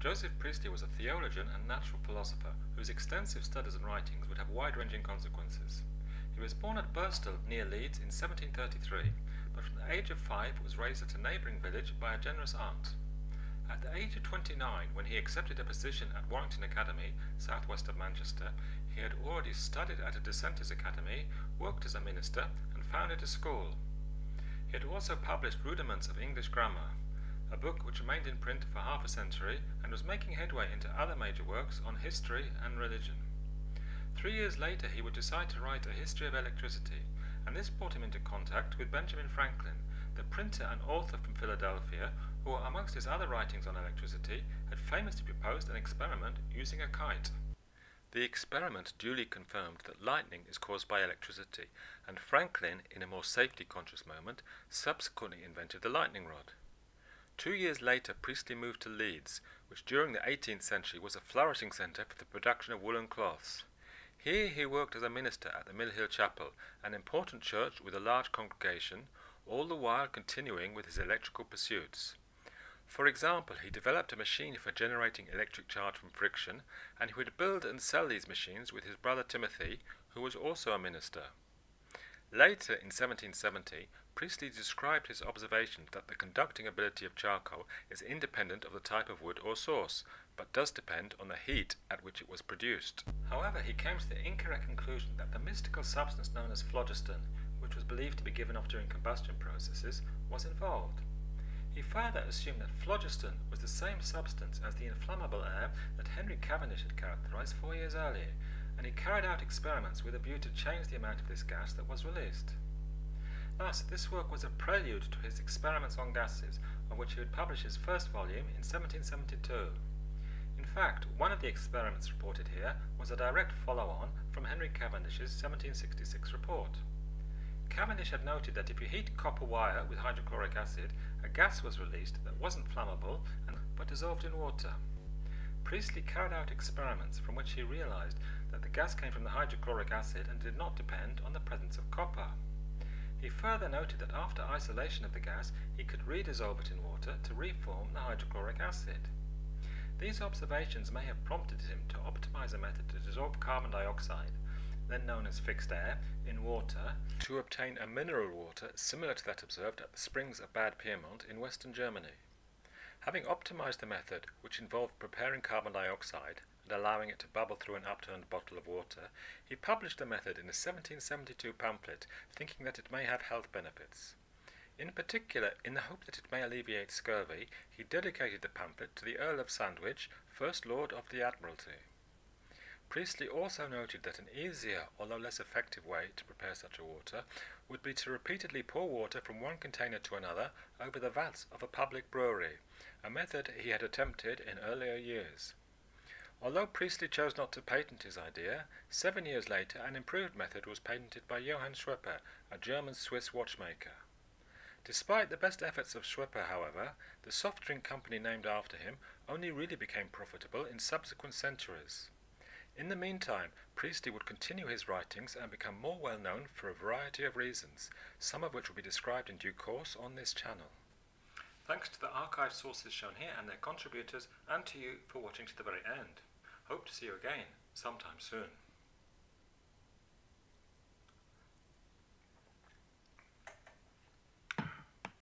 Joseph Priestley was a theologian and natural philosopher whose extensive studies and writings would have wide-ranging consequences. He was born at Birstall, near Leeds, in 1733, but from the age of five was raised at a neighbouring village by a generous aunt. At the age of 29, when he accepted a position at Warrington Academy, southwest of Manchester, he had already studied at a Dissenters Academy, worked as a minister, and founded a school. He had also published Rudiments of English Grammar, a book which remained in print for half a century and was making headway into other major works on history and religion. Three years later, he would decide to write a history of electricity, and this brought him into contact with Benjamin Franklin, the printer and author from Philadelphia, who, amongst his other writings on electricity, had famously proposed an experiment using a kite. The experiment duly confirmed that lightning is caused by electricity, and Franklin, in a more safety conscious moment, subsequently invented the lightning rod. Two years later, Priestley moved to Leeds, which during the 18th century was a flourishing centre for the production of woolen cloths. Here he worked as a minister at the Mill Hill Chapel, an important church with a large congregation, all the while continuing with his electrical pursuits. For example, he developed a machine for generating electric charge from friction, and he would build and sell these machines with his brother Timothy, who was also a minister. Later, in 1770, Priestley described his observation that the conducting ability of charcoal is independent of the type of wood or source, but does depend on the heat at which it was produced. However, he came to the incorrect conclusion that the mystical substance known as phlogiston, which was believed to be given off during combustion processes, was involved. He further assumed that phlogiston was the same substance as the inflammable air that Henry Cavendish had characterized four years earlier, and he carried out experiments with a view to change the amount of this gas that was released. Thus, this work was a prelude to his experiments on gases, of which he would publish his first volume in 1772. In fact, one of the experiments reported here was a direct follow-on from Henry Cavendish's 1766 report. Cavendish had noted that if you heat copper wire with hydrochloric acid, a gas was released that wasn't flammable and, but dissolved in water. Priestley carried out experiments from which he realized that the gas came from the hydrochloric acid and did not depend on the presence of copper. He further noted that after isolation of the gas, he could redissolve it in water to reform the hydrochloric acid. These observations may have prompted him to optimize a method to dissolve carbon dioxide, then known as fixed air, in water to obtain a mineral water similar to that observed at the springs of Bad Pyrmont in western Germany. Having optimized the method, which involved preparing carbon dioxide and allowing it to bubble through an upturned bottle of water, he published the method in a 1772 pamphlet, thinking that it may have health benefits. In particular, in the hope that it may alleviate scurvy, he dedicated the pamphlet to the Earl of Sandwich, First Lord of the Admiralty. Priestley also noted that an easier, although less effective way to prepare such a water would be to repeatedly pour water from one container to another over the vats of a public brewery, a method he had attempted in earlier years. Although Priestley chose not to patent his idea, seven years later an improved method was patented by Johann Schweppe, a German-Swiss watchmaker. Despite the best efforts of Schweppe, however, the soft drink company named after him only really became profitable in subsequent centuries. In the meantime, Priestley would continue his writings and become more well known for a variety of reasons, some of which will be described in due course on this channel. Thanks to the archive sources shown here and their contributors, and to you for watching to the very end. Hope to see you again sometime soon.